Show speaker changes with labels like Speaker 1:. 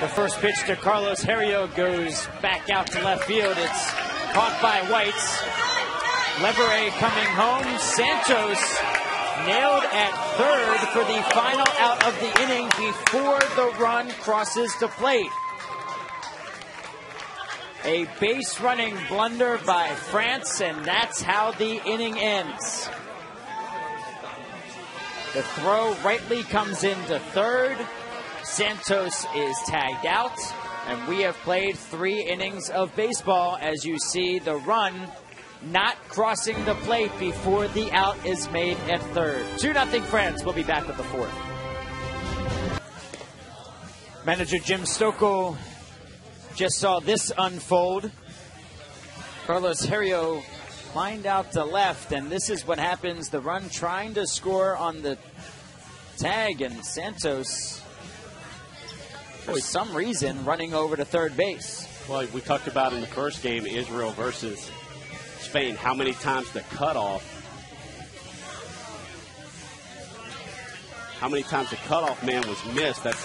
Speaker 1: The first pitch to Carlos Herrio goes back out to left field. It's caught by Whites. Levere coming home. Santos nailed at third for the final out of the inning before the run crosses the plate. A base running blunder by France, and that's how the inning ends. The throw rightly comes into third. Santos is tagged out, and we have played three innings of baseball. As you see, the run not crossing the plate before the out is made at third. 2 0 France. We'll be back with the fourth. Manager Jim Stokoe just saw this unfold. Carlos Herrio lined out to left, and this is what happens. The run trying to score on the tag, and Santos, for some reason, running over to third base.
Speaker 2: Well, we talked about in the first game, Israel versus Spain, how many times the cutoff, how many times the cutoff man was missed. That's